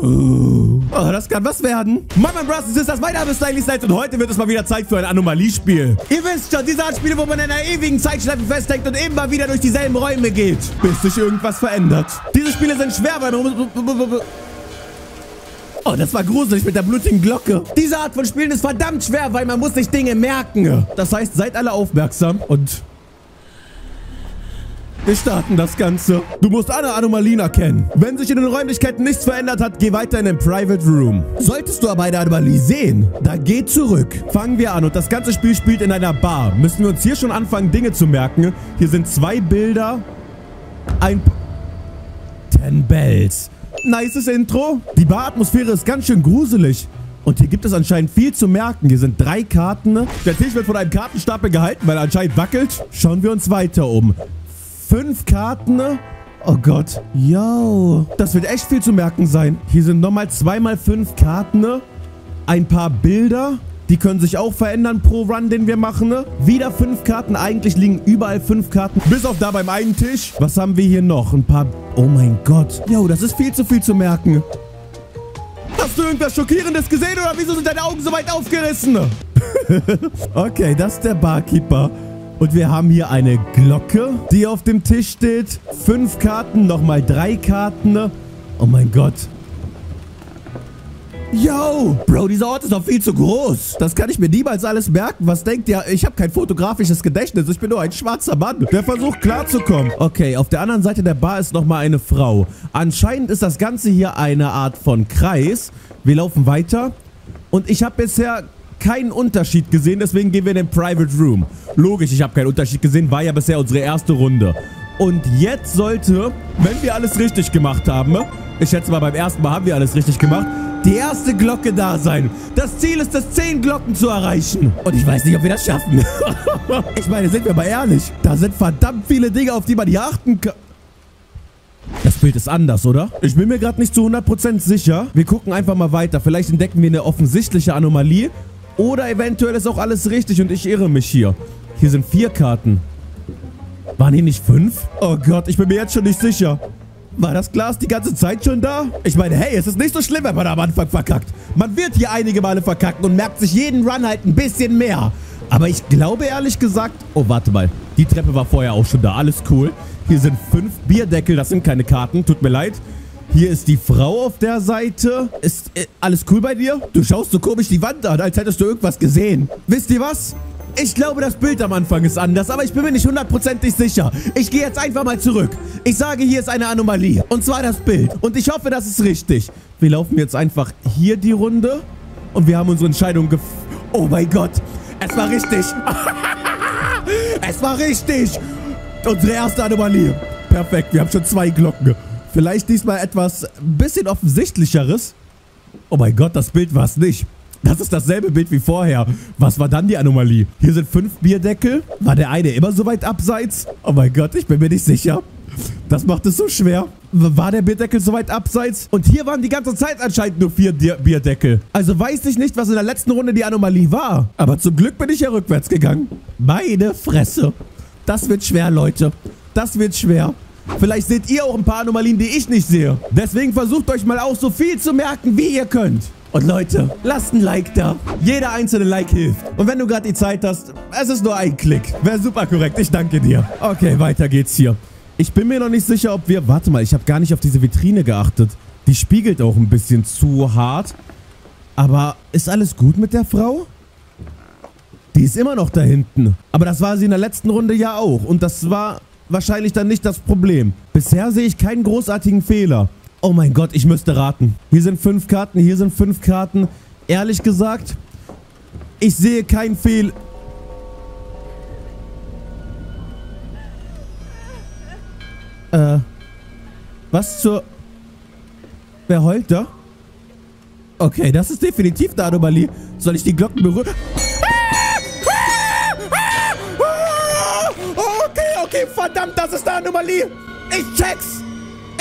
Oh, das kann was werden. Mama Bros, es ist das mein Name ist Stylish und heute wird es mal wieder Zeit für ein Anomaliespiel. Ihr wisst schon, diese Art Spiele, wo man in einer ewigen Zeitschleife festhängt und immer wieder durch dieselben Räume geht, bis sich irgendwas verändert. Diese Spiele sind schwer, weil man. Oh, das war gruselig mit der blutigen Glocke. Diese Art von Spielen ist verdammt schwer, weil man muss sich Dinge merken. Das heißt, seid alle aufmerksam und wir starten das Ganze. Du musst alle Anomalien erkennen. Wenn sich in den Räumlichkeiten nichts verändert hat, geh weiter in den Private Room. Solltest du aber eine Anomalie sehen, dann geh zurück. Fangen wir an und das ganze Spiel spielt in einer Bar. Müssen wir uns hier schon anfangen, Dinge zu merken. Hier sind zwei Bilder. Ein... Ten Bells. Nices Intro. Die Baratmosphäre ist ganz schön gruselig. Und hier gibt es anscheinend viel zu merken. Hier sind drei Karten. Der Tisch wird von einem Kartenstapel gehalten, weil er anscheinend wackelt. Schauen wir uns weiter um fünf Karten. Oh Gott. Yo. Das wird echt viel zu merken sein. Hier sind nochmal zweimal fünf Karten. Ein paar Bilder. Die können sich auch verändern pro Run, den wir machen. Wieder fünf Karten. Eigentlich liegen überall fünf Karten. Bis auf da beim einen Tisch. Was haben wir hier noch? Ein paar... Oh mein Gott. Yo, das ist viel zu viel zu merken. Hast du irgendwas Schockierendes gesehen oder wieso sind deine Augen so weit aufgerissen? okay, das ist der Barkeeper. Und wir haben hier eine Glocke, die auf dem Tisch steht. Fünf Karten, nochmal drei Karten. Oh mein Gott. Yo, Bro, dieser Ort ist doch viel zu groß. Das kann ich mir niemals alles merken. Was denkt ihr? Ich habe kein fotografisches Gedächtnis. Ich bin nur ein schwarzer Mann, der versucht klarzukommen. Okay, auf der anderen Seite der Bar ist nochmal eine Frau. Anscheinend ist das Ganze hier eine Art von Kreis. Wir laufen weiter. Und ich habe bisher keinen Unterschied gesehen, deswegen gehen wir in den Private Room. Logisch, ich habe keinen Unterschied gesehen, war ja bisher unsere erste Runde. Und jetzt sollte, wenn wir alles richtig gemacht haben, ich schätze mal beim ersten Mal haben wir alles richtig gemacht, die erste Glocke da sein. Das Ziel ist es, zehn Glocken zu erreichen. Und ich weiß nicht, ob wir das schaffen. ich meine, sind wir mal ehrlich, da sind verdammt viele Dinge, auf die man hier achten kann. Das Bild ist anders, oder? Ich bin mir gerade nicht zu 100% sicher. Wir gucken einfach mal weiter. Vielleicht entdecken wir eine offensichtliche Anomalie oder eventuell ist auch alles richtig und ich irre mich hier. Hier sind vier Karten. Waren hier nicht fünf? Oh Gott, ich bin mir jetzt schon nicht sicher. War das Glas die ganze Zeit schon da? Ich meine, hey, es ist nicht so schlimm, wenn man am Anfang verkackt. Man wird hier einige Male verkacken und merkt sich jeden Run halt ein bisschen mehr. Aber ich glaube ehrlich gesagt... Oh, warte mal. Die Treppe war vorher auch schon da. Alles cool. Hier sind fünf Bierdeckel. Das sind keine Karten. Tut mir leid. Hier ist die Frau auf der Seite. Ist äh, alles cool bei dir? Du schaust so komisch die Wand an, als hättest du irgendwas gesehen. Wisst ihr was? Ich glaube, das Bild am Anfang ist anders, aber ich bin mir nicht hundertprozentig sicher. Ich gehe jetzt einfach mal zurück. Ich sage, hier ist eine Anomalie. Und zwar das Bild. Und ich hoffe, das ist richtig. Wir laufen jetzt einfach hier die Runde. Und wir haben unsere Entscheidung gef... Oh mein Gott. Es war richtig. es war richtig. Unsere erste Anomalie. Perfekt, wir haben schon zwei Glocken. Vielleicht diesmal etwas bisschen offensichtlicheres. Oh mein Gott, das Bild war es nicht. Das ist dasselbe Bild wie vorher. Was war dann die Anomalie? Hier sind fünf Bierdeckel. War der eine immer so weit abseits? Oh mein Gott, ich bin mir nicht sicher. Das macht es so schwer. War der Bierdeckel so weit abseits? Und hier waren die ganze Zeit anscheinend nur vier Bierdeckel. Also weiß ich nicht, was in der letzten Runde die Anomalie war. Aber zum Glück bin ich ja rückwärts gegangen. Meine Fresse. Das wird schwer, Leute. Das wird schwer. Vielleicht seht ihr auch ein paar Anomalien, die ich nicht sehe. Deswegen versucht euch mal auch so viel zu merken, wie ihr könnt. Und Leute, lasst ein Like da. Jeder einzelne Like hilft. Und wenn du gerade die Zeit hast, es ist nur ein Klick. Wäre super korrekt. Ich danke dir. Okay, weiter geht's hier. Ich bin mir noch nicht sicher, ob wir... Warte mal, ich habe gar nicht auf diese Vitrine geachtet. Die spiegelt auch ein bisschen zu hart. Aber ist alles gut mit der Frau? Die ist immer noch da hinten. Aber das war sie in der letzten Runde ja auch. Und das war wahrscheinlich dann nicht das Problem. Bisher sehe ich keinen großartigen Fehler. Oh mein Gott, ich müsste raten. Hier sind fünf Karten, hier sind fünf Karten. Ehrlich gesagt, ich sehe keinen Fehl... Äh, was zur... Wer heult da? Okay, das ist definitiv eine Anomalie. Soll ich die Glocken berühren? Verdammt, das ist eine Anomalie. Ich check's.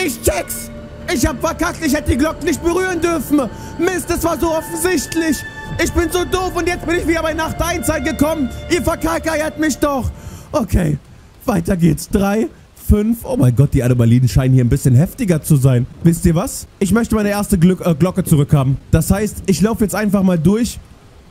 Ich check's. Ich hab verkackt. Ich hätte die Glocken nicht berühren dürfen. Mist, das war so offensichtlich. Ich bin so doof und jetzt bin ich wieder bei Nacht 1 gekommen. Ihr verkackert mich doch. Okay, weiter geht's. Drei, fünf. Oh mein Gott, die Anomalien scheinen hier ein bisschen heftiger zu sein. Wisst ihr was? Ich möchte meine erste Glück, äh, Glocke zurückhaben. Das heißt, ich laufe jetzt einfach mal durch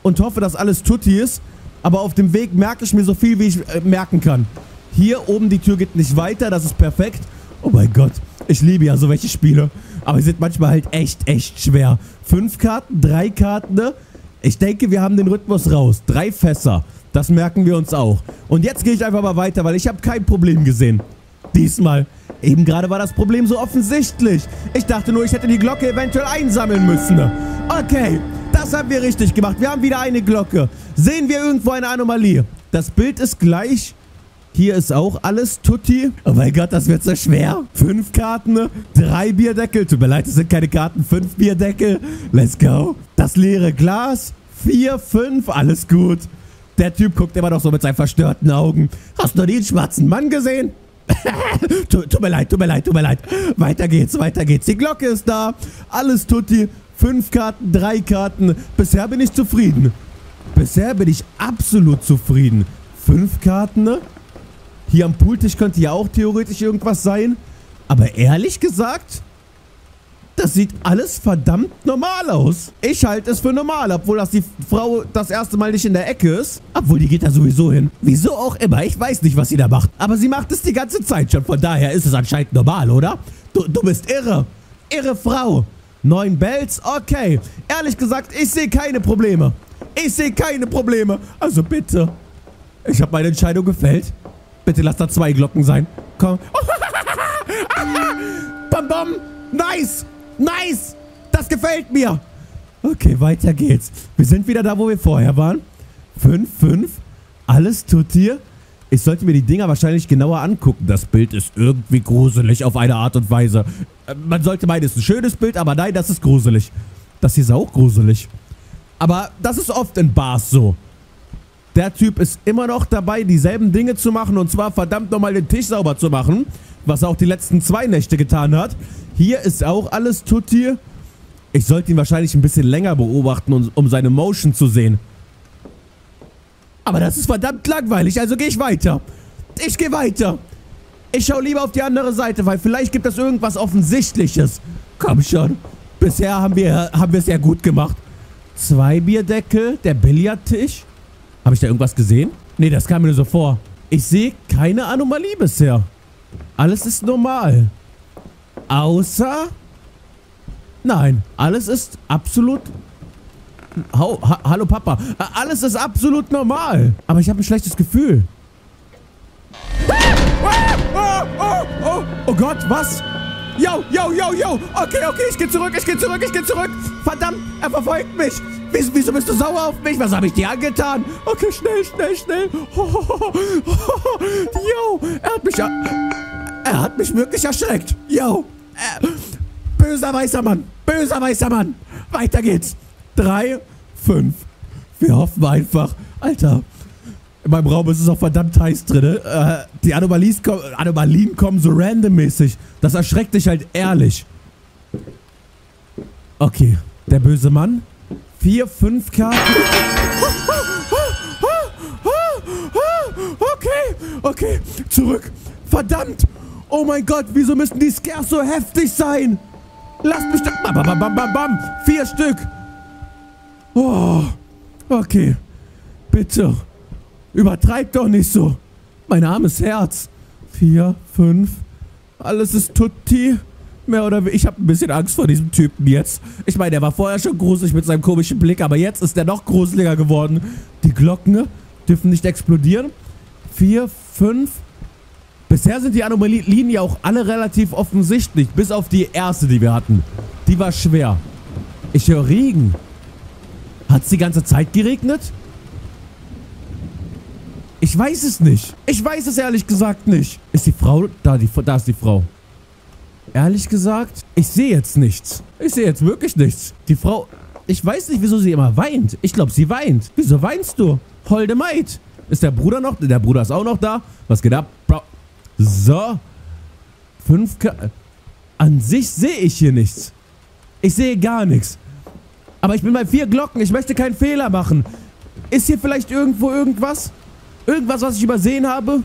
und hoffe, dass alles tutti ist. Aber auf dem Weg merke ich mir so viel, wie ich äh, merken kann. Hier oben die Tür geht nicht weiter, das ist perfekt. Oh mein Gott, ich liebe ja so welche Spiele. Aber sie sind manchmal halt echt, echt schwer. Fünf Karten, drei Karten, ne? Ich denke, wir haben den Rhythmus raus. Drei Fässer. Das merken wir uns auch. Und jetzt gehe ich einfach mal weiter, weil ich habe kein Problem gesehen. Diesmal. Eben gerade war das Problem so offensichtlich. Ich dachte nur, ich hätte die Glocke eventuell einsammeln müssen. Okay, das haben wir richtig gemacht. Wir haben wieder eine Glocke. Sehen wir irgendwo eine Anomalie? Das Bild ist gleich. Hier ist auch alles Tutti. Oh mein Gott, das wird so schwer. Fünf Karten, drei Bierdeckel. Tut mir leid, das sind keine Karten. Fünf Bierdeckel. Let's go. Das leere Glas. Vier, fünf. Alles gut. Der Typ guckt immer noch so mit seinen verstörten Augen. Hast du den schwarzen Mann gesehen? tut, tut mir leid, tut mir leid, tut mir leid. Weiter geht's, weiter geht's. Die Glocke ist da. Alles Tutti. Fünf Karten, drei Karten. Bisher bin ich zufrieden. Bisher bin ich absolut zufrieden. Fünf Karten, ne? Hier am Pooltisch könnte ja auch theoretisch irgendwas sein. Aber ehrlich gesagt, das sieht alles verdammt normal aus. Ich halte es für normal, obwohl das die Frau das erste Mal nicht in der Ecke ist. Obwohl, die geht da sowieso hin. Wieso auch immer, ich weiß nicht, was sie da macht. Aber sie macht es die ganze Zeit schon, von daher ist es anscheinend normal, oder? Du, du bist irre. Irre Frau. Neun Bells? Okay. Ehrlich gesagt, ich sehe keine Probleme. Ich sehe keine Probleme. Also bitte. Ich habe meine Entscheidung gefällt. Bitte lass da zwei Glocken sein. Komm. bam, bam. Nice. Nice. Das gefällt mir. Okay, weiter geht's. Wir sind wieder da, wo wir vorher waren. Fünf, fünf. Alles tut hier. Ich sollte mir die Dinger wahrscheinlich genauer angucken. Das Bild ist irgendwie gruselig auf eine Art und Weise. Äh, man sollte meinen, es ist ein schönes Bild, aber nein, das ist gruselig. Das hier ist auch gruselig. Aber das ist oft in Bars so. Der Typ ist immer noch dabei, dieselben Dinge zu machen und zwar verdammt nochmal den Tisch sauber zu machen, was er auch die letzten zwei Nächte getan hat. Hier ist auch alles Tutti. Ich sollte ihn wahrscheinlich ein bisschen länger beobachten, um seine Motion zu sehen. Aber das ist verdammt langweilig, also gehe ich weiter. Ich gehe weiter. Ich schaue lieber auf die andere Seite, weil vielleicht gibt es irgendwas Offensichtliches. Komm schon. Bisher haben wir haben es ja gut gemacht. Zwei Bierdeckel, der Billardtisch. Habe ich da irgendwas gesehen? Nee, das kam mir nur so vor. Ich sehe keine Anomalie bisher. Alles ist normal. Außer... Nein, alles ist absolut... Ha ha Hallo Papa. Alles ist absolut normal. Aber ich habe ein schlechtes Gefühl. Oh Gott, was? Yo, yo, yo, yo. Okay, okay, ich gehe zurück, ich gehe zurück, ich gehe zurück. Verdammt, er verfolgt mich. Wieso, bist du sauer auf mich? Was habe ich dir angetan? Okay, schnell, schnell, schnell. Yo, er hat mich... Er hat mich wirklich erschreckt. Yo. Äh, böser weißer Mann. Böser weißer Mann. Weiter geht's. Drei, fünf. Wir hoffen einfach. Alter. In meinem Raum ist es auch verdammt heiß drin. Äh, die Anomalies kommen, Anomalien kommen so randommäßig. Das erschreckt dich halt ehrlich. Okay. Der böse Mann Vier, fünf Karten. Okay, okay, zurück. Verdammt. Oh mein Gott, wieso müssen die Scares so heftig sein? Lasst mich da... Bam, bam, bam, bam, bam. Vier Stück. Oh, okay. Bitte. Übertreib doch nicht so. Mein armes Herz. Vier, fünf. Alles ist tutti. Mehr oder weniger. Ich habe ein bisschen Angst vor diesem Typen jetzt. Ich meine, der war vorher schon gruselig mit seinem komischen Blick, aber jetzt ist er noch gruseliger geworden. Die Glocken dürfen nicht explodieren. Vier, fünf. Bisher sind die Anomalien ja auch alle relativ offensichtlich, bis auf die erste, die wir hatten. Die war schwer. Ich höre Regen. Hat es die ganze Zeit geregnet? Ich weiß es nicht. Ich weiß es ehrlich gesagt nicht. Ist die Frau... Da, die, da ist die Frau. Ehrlich gesagt, ich sehe jetzt nichts. Ich sehe jetzt wirklich nichts. Die Frau... Ich weiß nicht, wieso sie immer weint. Ich glaube, sie weint. Wieso weinst du? Holde Maid. Ist der Bruder noch? Der Bruder ist auch noch da. Was geht ab? Bro. So. 5K. An sich sehe ich hier nichts. Ich sehe gar nichts. Aber ich bin bei vier Glocken. Ich möchte keinen Fehler machen. Ist hier vielleicht irgendwo irgendwas? Irgendwas, was ich übersehen habe?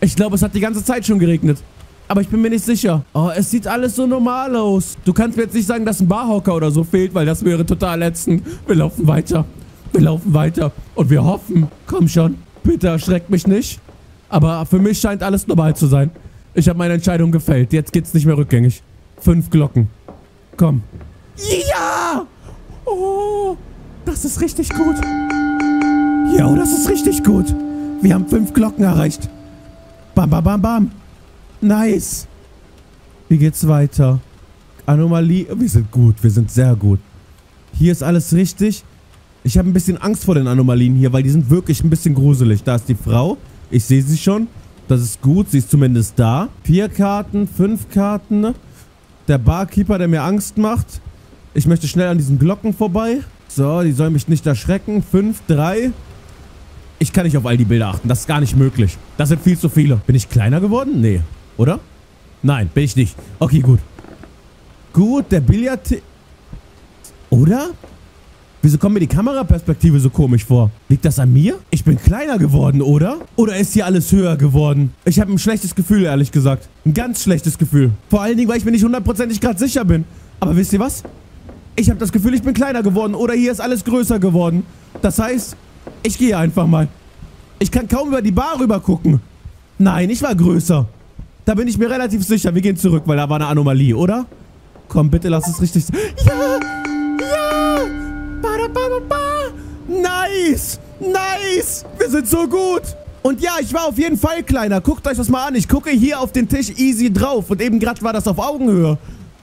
Ich glaube, es hat die ganze Zeit schon geregnet. Aber ich bin mir nicht sicher. Oh, es sieht alles so normal aus. Du kannst mir jetzt nicht sagen, dass ein Barhocker oder so fehlt, weil das wäre total ätzend. Wir laufen weiter. Wir laufen weiter. Und wir hoffen. Komm schon. Bitte erschreckt mich nicht. Aber für mich scheint alles normal zu sein. Ich habe meine Entscheidung gefällt. Jetzt geht's nicht mehr rückgängig. Fünf Glocken. Komm. Ja! Oh, das ist richtig gut. Ja, das ist richtig gut. Wir haben fünf Glocken erreicht. Bam, bam, bam, bam. Nice. Wie geht's weiter? Anomalie. Wir sind gut. Wir sind sehr gut. Hier ist alles richtig. Ich habe ein bisschen Angst vor den Anomalien hier, weil die sind wirklich ein bisschen gruselig. Da ist die Frau. Ich sehe sie schon. Das ist gut. Sie ist zumindest da. Vier Karten, fünf Karten. Der Barkeeper, der mir Angst macht. Ich möchte schnell an diesen Glocken vorbei. So, die sollen mich nicht erschrecken. Fünf, drei. Ich kann nicht auf all die Bilder achten. Das ist gar nicht möglich. Das sind viel zu viele. Bin ich kleiner geworden? Nee. Oder? Nein, bin ich nicht. Okay, gut. Gut, der Billard... Oder? Wieso kommt mir die Kameraperspektive so komisch vor? Liegt das an mir? Ich bin kleiner geworden, oder? Oder ist hier alles höher geworden? Ich habe ein schlechtes Gefühl, ehrlich gesagt. Ein ganz schlechtes Gefühl. Vor allen Dingen, weil ich mir nicht hundertprozentig gerade sicher bin. Aber wisst ihr was? Ich habe das Gefühl, ich bin kleiner geworden. Oder hier ist alles größer geworden. Das heißt, ich gehe einfach mal. Ich kann kaum über die Bar rüber gucken. Nein, ich war größer. Da bin ich mir relativ sicher. Wir gehen zurück, weil da war eine Anomalie, oder? Komm, bitte lass es richtig... Ja! Ja! Nice! Nice! Wir sind so gut! Und ja, ich war auf jeden Fall kleiner. Guckt euch das mal an. Ich gucke hier auf den Tisch easy drauf. Und eben gerade war das auf Augenhöhe.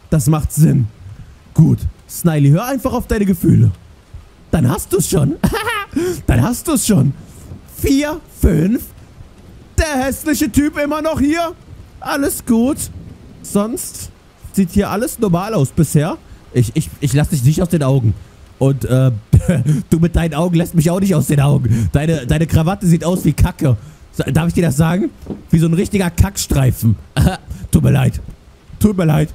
Das macht Sinn. Gut. Sniley, hör einfach auf deine Gefühle. Dann hast du es schon. Dann hast du es schon. Vier, fünf. Der hässliche Typ immer noch hier. Alles gut. Sonst sieht hier alles normal aus bisher. Ich, ich, ich lasse dich nicht aus den Augen. Und äh, du mit deinen Augen lässt mich auch nicht aus den Augen. Deine, deine Krawatte sieht aus wie Kacke. Darf ich dir das sagen? Wie so ein richtiger Kackstreifen. Tut mir leid. Tut mir leid.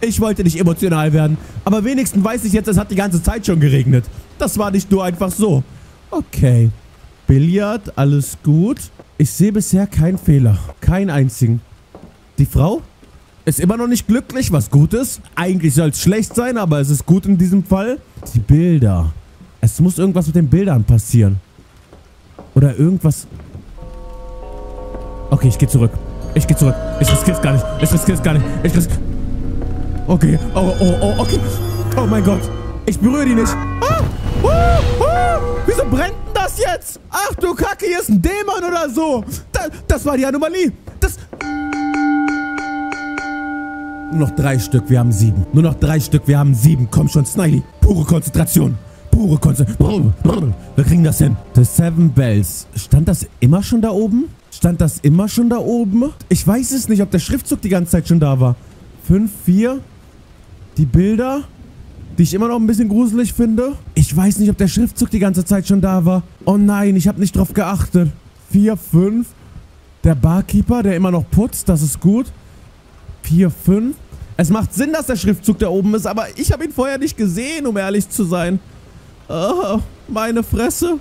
Ich wollte nicht emotional werden. Aber wenigstens weiß ich jetzt, es hat die ganze Zeit schon geregnet. Das war nicht nur einfach so. Okay. Billard, alles gut. Ich sehe bisher keinen Fehler. Keinen einzigen. Die Frau ist immer noch nicht glücklich, was gut ist. Eigentlich soll es schlecht sein, aber es ist gut in diesem Fall. Die Bilder. Es muss irgendwas mit den Bildern passieren. Oder irgendwas... Okay, ich gehe zurück. Ich gehe zurück. Ich riskiere es gar nicht. Ich riskiere es gar nicht. Ich riskiere... Okay. Oh, oh, oh, okay. Oh mein Gott. Ich berühre die nicht. Ah! Uh, uh, wieso brennt denn das jetzt? Ach du Kacke, hier ist ein Dämon oder so. Da, das war die Anomalie. Das... Nur noch drei Stück, wir haben sieben. Nur noch drei Stück, wir haben sieben. Komm schon, Sniley. Pure Konzentration. Pure Konzentration. Wir kriegen das hin. The Seven Bells. Stand das immer schon da oben? Stand das immer schon da oben? Ich weiß es nicht, ob der Schriftzug die ganze Zeit schon da war. Fünf, vier. Die Bilder, die ich immer noch ein bisschen gruselig finde. Ich weiß nicht, ob der Schriftzug die ganze Zeit schon da war. Oh nein, ich habe nicht drauf geachtet. Vier, fünf. Der Barkeeper, der immer noch putzt, das ist gut. 4, 5. Es macht Sinn, dass der Schriftzug da oben ist, aber ich habe ihn vorher nicht gesehen, um ehrlich zu sein. Oh, meine Fresse.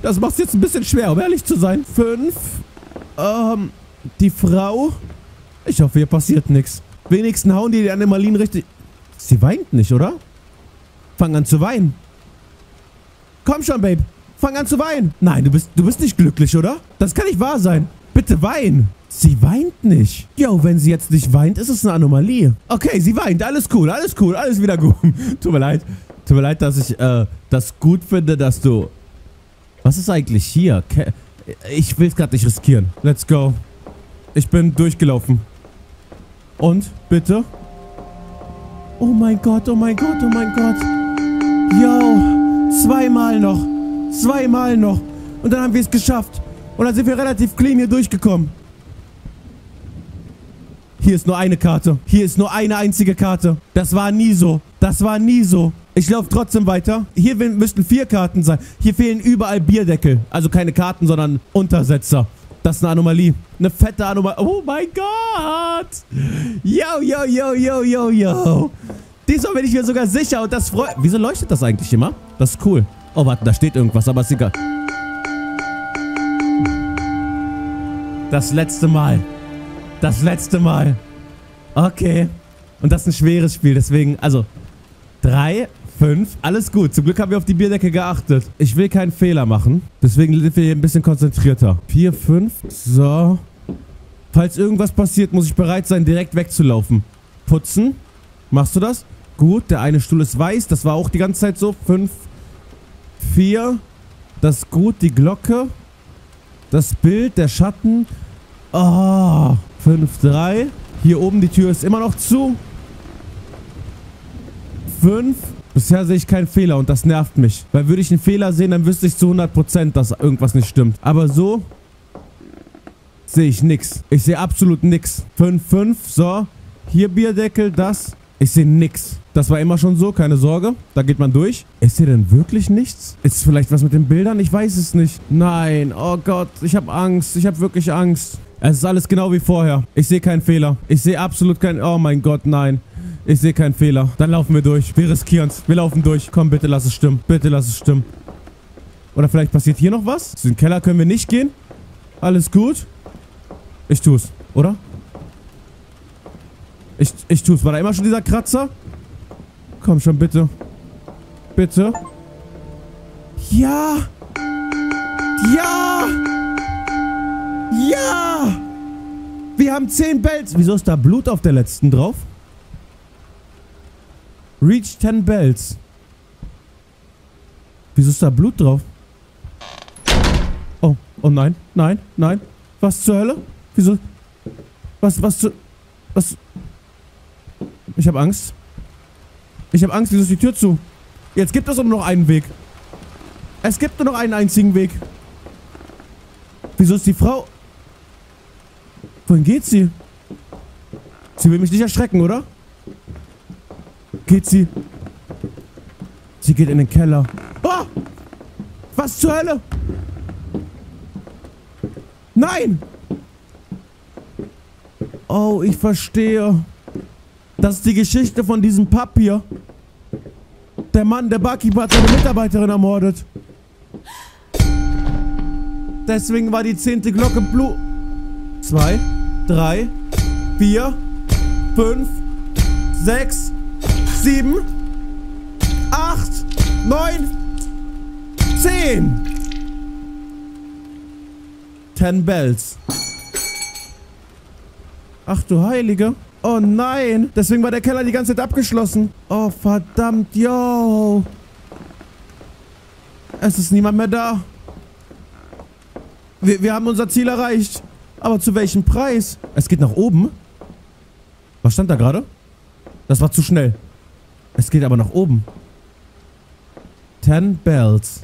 Das macht es jetzt ein bisschen schwer, um ehrlich zu sein. 5. Ähm, die Frau. Ich hoffe, hier passiert nichts. Wenigstens hauen die die Anomalien richtig... Sie weint nicht, oder? Fang an zu weinen. Komm schon, Babe. Fang an zu weinen. Nein, du bist, du bist nicht glücklich, oder? Das kann nicht wahr sein. Bitte wein. Sie weint nicht. Jo, wenn sie jetzt nicht weint, ist es eine Anomalie. Okay, sie weint. Alles cool, alles cool, alles wieder gut. Tut mir leid. Tut mir leid, dass ich äh, das gut finde, dass du... Was ist eigentlich hier? Ich will es gerade nicht riskieren. Let's go. Ich bin durchgelaufen. Und? Bitte? Oh mein Gott, oh mein Gott, oh mein Gott. Yo, zweimal noch. Zweimal noch. Und dann haben wir es geschafft. Und dann sind wir relativ clean hier durchgekommen. Hier ist nur eine Karte. Hier ist nur eine einzige Karte. Das war nie so. Das war nie so. Ich laufe trotzdem weiter. Hier müssten vier Karten sein. Hier fehlen überall Bierdeckel. Also keine Karten, sondern Untersetzer. Das ist eine Anomalie. Eine fette Anomalie. Oh mein Gott. Yo, yo, yo, yo, yo, yo. Diesmal bin ich mir sogar sicher und das freut... Wieso leuchtet das eigentlich immer? Das ist cool. Oh, warte, da steht irgendwas, aber ist egal. Das letzte Mal. Das letzte Mal. Okay. Und das ist ein schweres Spiel, deswegen, also, drei, fünf, alles gut. Zum Glück haben wir auf die Bierdecke geachtet. Ich will keinen Fehler machen, deswegen sind wir hier ein bisschen konzentrierter. Vier, fünf, so. Falls irgendwas passiert, muss ich bereit sein, direkt wegzulaufen. Putzen. Machst du das? Gut, der eine Stuhl ist weiß, das war auch die ganze Zeit so. Fünf, vier, das ist gut, die Glocke. Das Bild, der Schatten. Oh, 5, 3. Hier oben die Tür ist immer noch zu. 5. Bisher sehe ich keinen Fehler und das nervt mich. Weil würde ich einen Fehler sehen, dann wüsste ich zu 100%, dass irgendwas nicht stimmt. Aber so sehe ich nichts. Ich sehe absolut nichts. 5, 5. So. Hier Bierdeckel, das. Ich sehe nichts. Das war immer schon so, keine Sorge. Da geht man durch. Ist hier denn wirklich nichts? Ist vielleicht was mit den Bildern? Ich weiß es nicht. Nein, oh Gott, ich habe Angst. Ich habe wirklich Angst. Es ist alles genau wie vorher. Ich sehe keinen Fehler. Ich sehe absolut keinen... Oh mein Gott, nein. Ich sehe keinen Fehler. Dann laufen wir durch. Wir riskieren es. Wir laufen durch. Komm, bitte lass es stimmen. Bitte lass es stimmen. Oder vielleicht passiert hier noch was? In den Keller können wir nicht gehen. Alles gut. Ich tue es, oder? Ich, ich tue es. War da immer schon dieser Kratzer? Komm schon, bitte. Bitte. Ja! Ja! Ja! Wir haben 10 Bells. Wieso ist da Blut auf der letzten drauf? Reach 10 Bells. Wieso ist da Blut drauf? Oh, oh nein, nein, nein. Was zur Hölle? Wieso? Was, was zu... Was... Ich habe Angst. Ich habe Angst, wieso ist die Tür zu? Jetzt gibt es nur noch einen Weg. Es gibt nur noch einen einzigen Weg. Wieso ist die Frau... Wohin geht sie? Sie will mich nicht erschrecken, oder? Geht sie? Sie geht in den Keller. Oh! Was zur Hölle? Nein! Oh, ich verstehe. Das ist die Geschichte von diesem Papier. Der Mann, der Barkeeper hat seine Mitarbeiterin ermordet. Deswegen war die zehnte Glocke blu... Zwei, drei, vier, fünf, sechs, sieben, acht, neun, zehn. Ten Bells. Ach du Heilige. Oh nein. Deswegen war der Keller die ganze Zeit abgeschlossen. Oh verdammt, yo. Es ist niemand mehr da. Wir, wir haben unser Ziel erreicht. Aber zu welchem Preis? Es geht nach oben. Was stand da gerade? Das war zu schnell. Es geht aber nach oben. Ten Bells.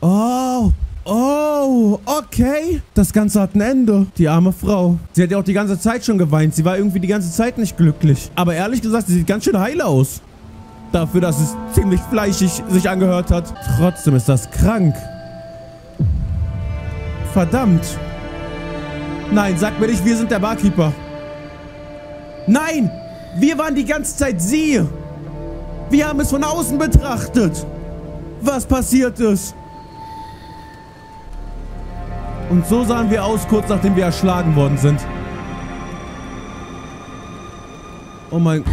Oh, Oh, okay. Das Ganze hat ein Ende. Die arme Frau. Sie hat ja auch die ganze Zeit schon geweint. Sie war irgendwie die ganze Zeit nicht glücklich. Aber ehrlich gesagt, sie sieht ganz schön heil aus. Dafür, dass es ziemlich fleischig sich angehört hat. Trotzdem ist das krank. Verdammt. Nein, sag mir nicht, wir sind der Barkeeper. Nein, wir waren die ganze Zeit sie. Wir haben es von außen betrachtet. Was passiert ist? Und so sahen wir aus, kurz nachdem wir erschlagen worden sind. Oh mein...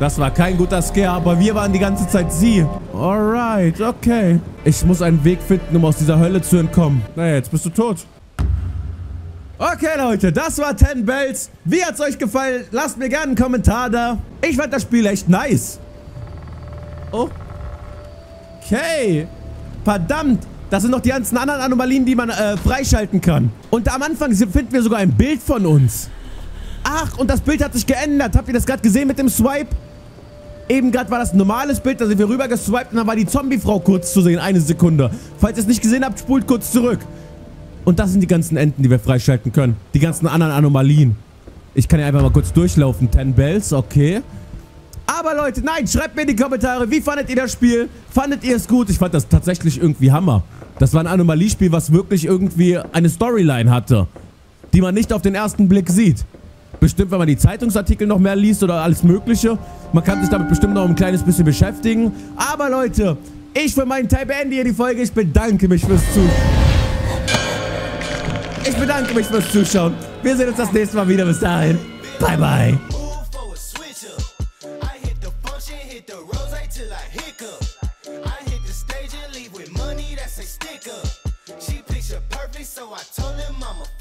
Das war kein guter Scare, aber wir waren die ganze Zeit sie. Alright, okay. Ich muss einen Weg finden, um aus dieser Hölle zu entkommen. Naja, jetzt bist du tot. Okay, Leute, das war 10 Bells. Wie hat's euch gefallen? Lasst mir gerne einen Kommentar da. Ich fand das Spiel echt nice. Oh. Okay. Verdammt. Das sind noch die ganzen anderen Anomalien, die man äh, freischalten kann. Und am Anfang finden wir sogar ein Bild von uns. Ach, und das Bild hat sich geändert. Habt ihr das gerade gesehen mit dem Swipe? Eben gerade war das ein normales Bild, da sind wir rüber geswiped und dann war die Zombie-Frau kurz zu sehen. Eine Sekunde. Falls ihr es nicht gesehen habt, spult kurz zurück. Und das sind die ganzen Enden, die wir freischalten können. Die ganzen anderen Anomalien. Ich kann ja einfach mal kurz durchlaufen. 10 Bells, okay. Aber Leute, nein, schreibt mir in die Kommentare, wie fandet ihr das Spiel? Fandet ihr es gut? Ich fand das tatsächlich irgendwie Hammer. Das war ein Anomaliespiel, was wirklich irgendwie eine Storyline hatte, die man nicht auf den ersten Blick sieht. Bestimmt, wenn man die Zeitungsartikel noch mehr liest oder alles mögliche. Man kann sich damit bestimmt noch ein kleines bisschen beschäftigen. Aber Leute, ich für meinen Teil beende hier die Folge. Ich bedanke mich fürs Zuschauen. Ich bedanke mich fürs Zuschauen. Wir sehen uns das nächste Mal wieder. Bis dahin. Bye, bye. I told him Mama.